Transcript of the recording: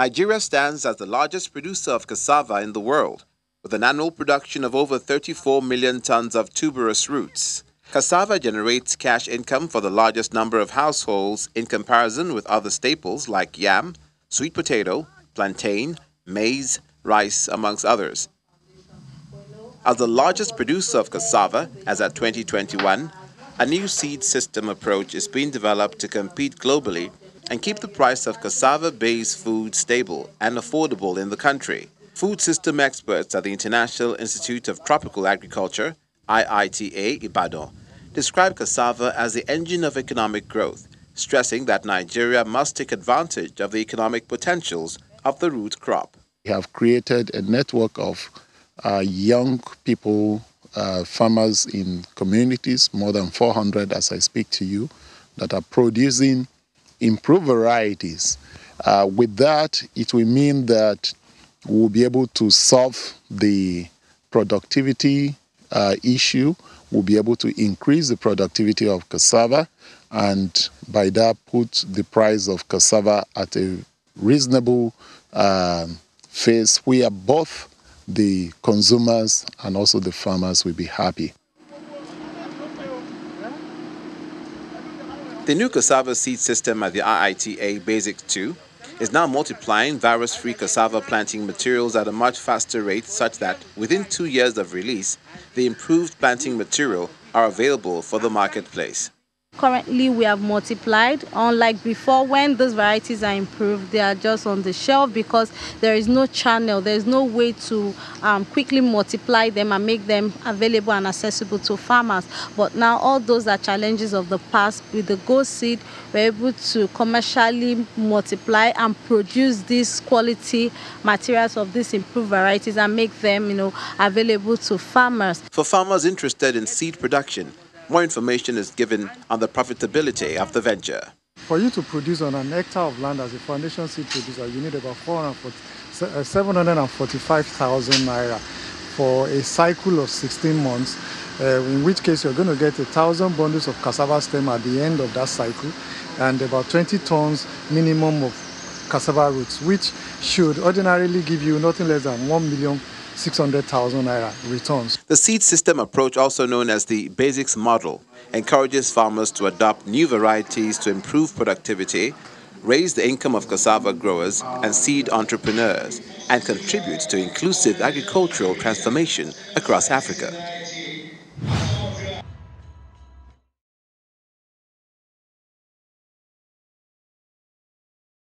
Nigeria stands as the largest producer of cassava in the world, with an annual production of over 34 million tons of tuberous roots. Cassava generates cash income for the largest number of households in comparison with other staples like yam, sweet potato, plantain, maize, rice, amongst others. As the largest producer of cassava, as at 2021, a new seed system approach is being developed to compete globally and keep the price of cassava-based food stable and affordable in the country. Food system experts at the International Institute of Tropical Agriculture, IITA Ibadan, describe cassava as the engine of economic growth, stressing that Nigeria must take advantage of the economic potentials of the root crop. We have created a network of uh, young people, uh, farmers in communities, more than 400 as I speak to you, that are producing improved varieties. Uh, with that, it will mean that we'll be able to solve the productivity uh, issue will be able to increase the productivity of cassava and by that put the price of cassava at a reasonable um, phase where both the consumers and also the farmers will be happy. The new cassava seed system at the IITA Basics 2 is now multiplying virus-free cassava planting materials at a much faster rate such that within two years of release, the improved planting material are available for the marketplace. Currently, we have multiplied. Unlike before, when those varieties are improved, they are just on the shelf because there is no channel, there is no way to um, quickly multiply them and make them available and accessible to farmers. But now, all those are challenges of the past. With the GoSeed, we're able to commercially multiply and produce these quality materials of these improved varieties and make them, you know, available to farmers. For farmers interested in seed production, more information is given on the profitability of the venture. For you to produce on an hectare of land as a foundation seed producer, you need about 745,000 naira for a cycle of 16 months, uh, in which case you're going to get a thousand bundles of cassava stem at the end of that cycle and about 20 tons minimum of cassava roots, which should ordinarily give you nothing less than 1 million 600,000 naira returns. The seed system approach, also known as the basics model, encourages farmers to adopt new varieties to improve productivity, raise the income of cassava growers and seed entrepreneurs, and contribute to inclusive agricultural transformation across Africa.